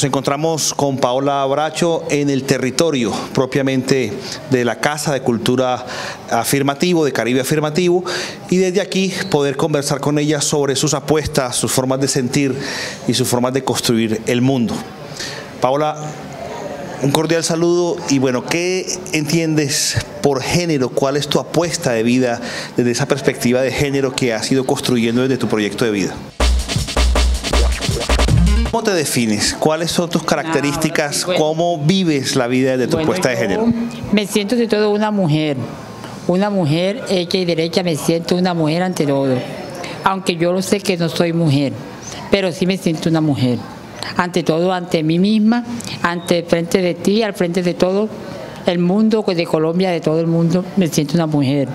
Nos encontramos con Paola Bracho en el territorio propiamente de la Casa de Cultura Afirmativo, de Caribe Afirmativo, y desde aquí poder conversar con ella sobre sus apuestas, sus formas de sentir y sus formas de construir el mundo. Paola, un cordial saludo y bueno, ¿qué entiendes por género? ¿Cuál es tu apuesta de vida desde esa perspectiva de género que has ido construyendo desde tu proyecto de vida? ¿Cómo te defines? ¿Cuáles son tus características? ¿Cómo vives la vida de tu puesta de género? Me siento de todo una mujer, una mujer hecha y derecha, me siento una mujer ante todo. Aunque yo lo sé que no soy mujer, pero sí me siento una mujer. Ante todo, ante mí misma, ante frente de ti, al frente de todo el mundo, de Colombia, de todo el mundo, me siento una mujer.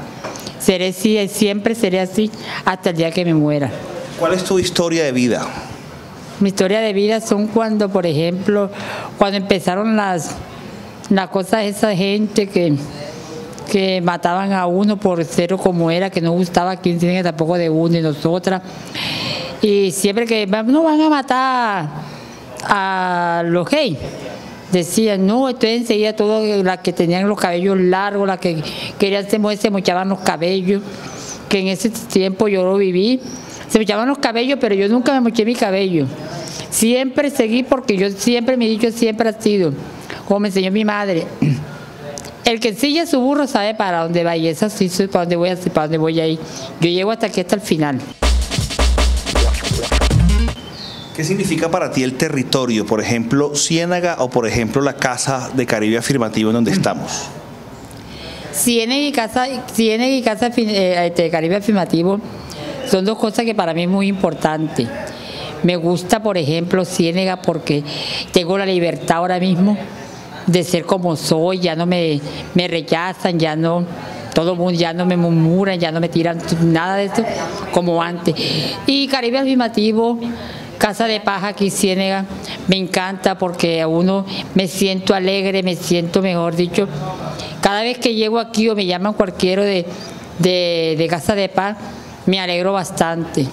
Seré así, siempre seré así hasta el día que me muera. ¿Cuál es tu historia de vida? Mi historia de vida son cuando, por ejemplo, cuando empezaron las, las cosas de esa gente que, que mataban a uno por cero como era, que no gustaba quien tiene tampoco de uno y nosotras. Y siempre que no van a matar a los gays, decían, no, entonces enseguida todas las que tenían los cabellos largos, las que querían ser mujeres se mochaban los cabellos, que en ese tiempo yo lo viví se me echaban los cabellos, pero yo nunca me moché mi cabello. Siempre seguí porque yo siempre, me he dicho, siempre ha sido, como me enseñó mi madre. El que sigue su burro sabe para dónde va y esa sí para dónde voy a para dónde voy a ir. Yo llego hasta aquí hasta el final. ¿Qué significa para ti el territorio, por ejemplo, Ciénaga o por ejemplo la casa de Caribe Afirmativo en donde estamos? Ciénaga y casa, Ciénaga y casa eh, de Caribe Afirmativo son dos cosas que para mí es muy importante. Me gusta, por ejemplo, Ciénega porque tengo la libertad ahora mismo de ser como soy, ya no me, me rechazan, ya no, todo el mundo ya no me murmuran, ya no me tiran nada de esto como antes. Y Caribe Afirmativo, Casa de Paja aquí, Ciénega, me encanta porque a uno me siento alegre, me siento, mejor dicho, cada vez que llego aquí o me llaman cualquiera de, de, de Casa de Paz, me alegro bastante.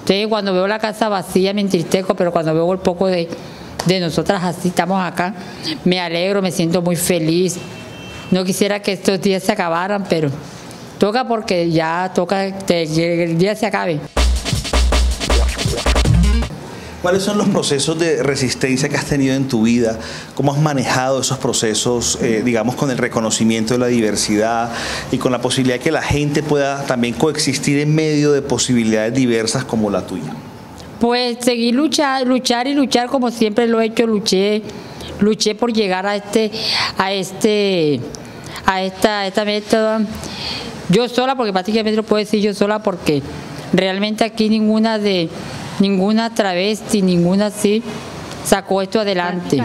Entonces cuando veo la casa vacía me entristezco, pero cuando veo el poco de, nosotras así, estamos acá, me alegro, me siento muy feliz. No quisiera que estos días se acabaran, pero toca porque ya toca que el día se acabe. ¿Cuáles son los procesos de resistencia que has tenido en tu vida? ¿Cómo has manejado esos procesos, eh, digamos, con el reconocimiento de la diversidad y con la posibilidad de que la gente pueda también coexistir en medio de posibilidades diversas como la tuya? Pues seguir luchar, luchar y luchar como siempre lo he hecho, luché, luché por llegar a este, a este, a esta, esta meta. Yo sola, porque prácticamente lo puedo decir yo sola, porque realmente aquí ninguna de ninguna travesti, ninguna así sacó esto adelante.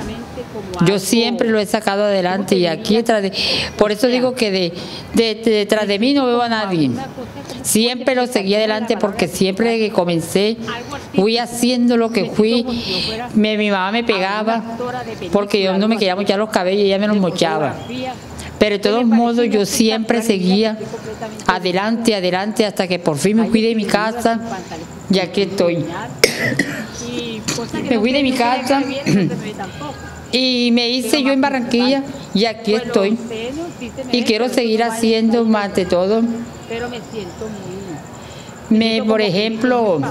Yo siempre lo he sacado adelante y aquí detrás de, por eso digo que de, detrás de mí no veo a nadie. Siempre lo seguí adelante porque siempre que comencé fui haciendo lo que fui. mi mamá me pegaba porque yo no me quería mochar los cabellos y ella me los mochaba. Pero de todos modos yo siempre seguía adelante, adelante, hasta que por fin me fui de mi casa y aquí estoy. Me fui de mi casa y me hice yo en Barranquilla y aquí estoy. Y quiero seguir haciendo más de todo. Me, por ejemplo,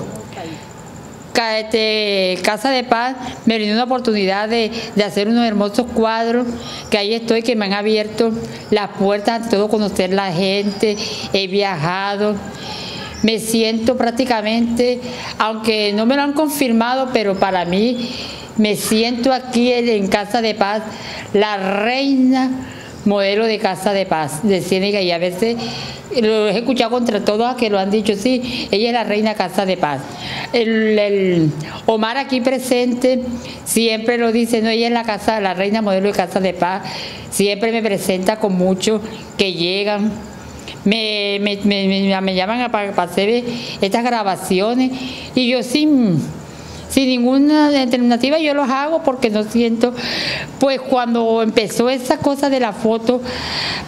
este, Casa de Paz me dio una oportunidad de, hacer unos hermosos cuadros, que ahí estoy, que me han abierto las puertas, ante todo conocer la gente, he viajado, me siento prácticamente, aunque no me lo han confirmado, pero para mí me siento aquí en Casa de Paz, la reina modelo de Casa de Paz de Ciénaga y a veces lo he escuchado contra todos que lo han dicho, sí, ella es la reina Casa de Paz. El, Omar aquí presente siempre lo dice, no, ella es la casa, la reina modelo de Casa de Paz, siempre me presenta con muchos que llegan. Me, me, me, llaman para, para hacer estas grabaciones y yo sin sin ninguna alternativa yo los hago porque no siento, pues cuando empezó esa cosa de la foto,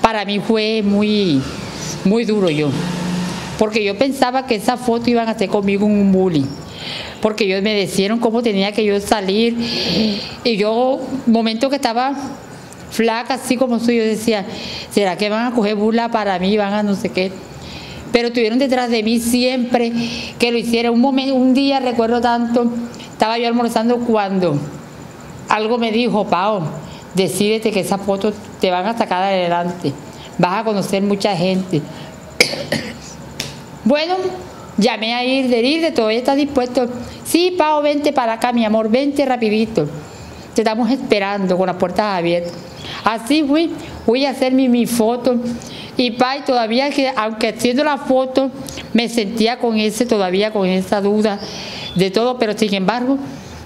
para mí fue muy, muy duro yo, porque yo pensaba que esa foto iban a hacer conmigo un bullying porque ellos me decían cómo tenía que yo salir. Y yo, momento que estaba flaca, así como soy, yo decía, ¿será que van a coger burla para mí? Van a no sé qué. Pero tuvieron detrás de mí siempre que lo hiciera. Un, momento, un día, recuerdo tanto, estaba yo almorzando cuando algo me dijo, Pau, decídete que esas fotos te van a sacar adelante. Vas a conocer mucha gente. bueno, llamé a ir de todavía está dispuesto. Sí, Pau, vente para acá, mi amor, vente rapidito. Te estamos esperando con las puertas abiertas. Así fui, fui a hacer mi, foto. Y Pai, todavía que, aunque haciendo la foto, me sentía con ese, todavía con esa duda de todo, pero sin embargo,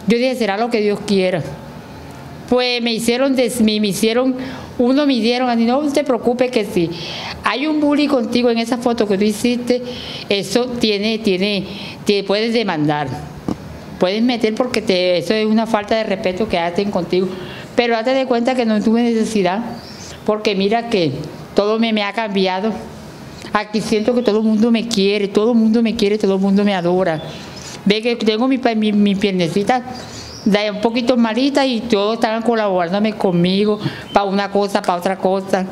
yo dije, será lo que Dios quiera. Pues me hicieron, me, hicieron, uno me dieron, no te preocupe que si hay un bullying contigo en esa foto que tú hiciste, eso tiene, tiene, te puedes demandar. Puedes meter porque te, eso es una falta de respeto que hacen contigo. Pero date de cuenta que no tuve necesidad, porque mira que todo me, me ha cambiado. Aquí siento que todo el mundo me quiere, todo el mundo me quiere, todo el mundo me adora. Ve que tengo mi, mi, mi piernecita de un poquito malita y todos estaban colaborándome conmigo para una cosa, para otra cosa.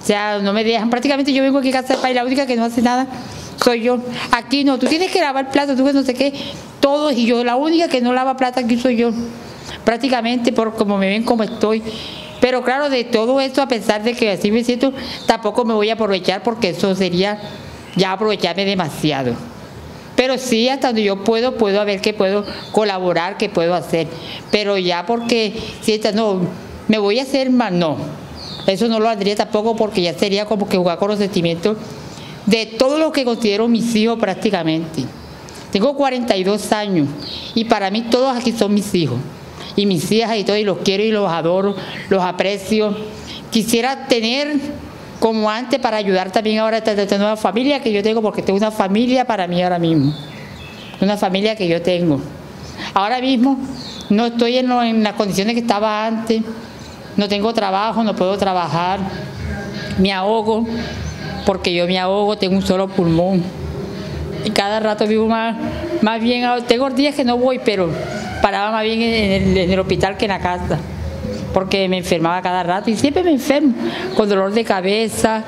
O sea, no me dejan. Prácticamente yo vengo aquí a casa y la única que no hace nada soy yo. Aquí no, tú tienes que lavar plato, tú que no sé qué, todos y yo. La única que no lava plata aquí soy yo. Prácticamente por como me ven como estoy. Pero claro, de todo esto, a pesar de que así me siento, tampoco me voy a aprovechar porque eso sería ya aprovecharme demasiado. Pero sí, hasta donde yo puedo, puedo ver que puedo colaborar, que puedo hacer. Pero ya porque, si no, me voy a hacer más, no. Eso no lo haría tampoco porque ya sería como que jugar con los sentimientos de todo lo que considero mis hijos prácticamente. Tengo 42 años y para mí todos aquí son mis hijos. Y mis hijas y todo, y los quiero y los adoro, los aprecio. Quisiera tener como antes para ayudar también ahora a esta nueva familia que yo tengo, porque tengo una familia para mí ahora mismo, una familia que yo tengo. Ahora mismo no estoy en, las condiciones que estaba antes, no tengo trabajo, no puedo trabajar, me ahogo, porque yo me ahogo, tengo un solo pulmón. Y cada rato vivo más, más bien, tengo días que no voy, pero paraba más bien en el hospital que en la casa porque me enfermaba cada rato y siempre me enfermo con dolor de cabeza,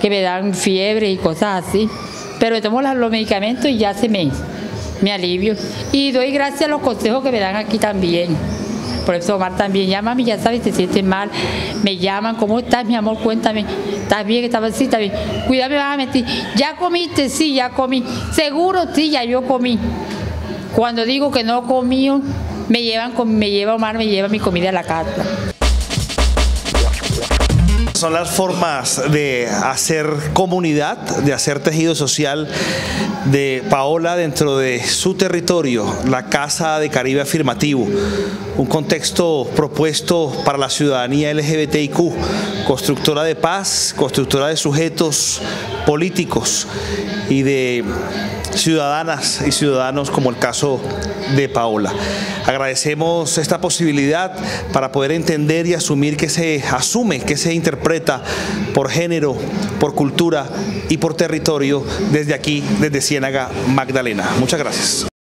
que me dan fiebre y cosas así. Pero tomo los medicamentos y ya se me, me alivio. Y doy gracias a los consejos que me dan aquí también. Por eso Omar también llama a mí, ya sabes, te sientes mal, me llaman, ¿cómo estás, mi amor? Cuéntame, ¿estás bien? ¿Estás así? ¿Estás bien? Cuídame, vas a mentir. ¿Ya comiste? Sí, ya comí. Seguro, sí, ya yo comí. Cuando digo que no comí, me llevan me lleva Omar, me lleva mi comida a la casa. Son las formas de hacer comunidad, de hacer tejido social de Paola dentro de su territorio, la Casa de Caribe Afirmativo, un contexto propuesto para la ciudadanía LGBTIQ, constructora de paz, constructora de sujetos políticos y de ciudadanas y ciudadanos como el caso de Paola. Agradecemos esta posibilidad para poder entender y asumir que se asume, que se interpreta por género, por cultura y por territorio desde aquí, desde Ciénaga Magdalena. Muchas gracias.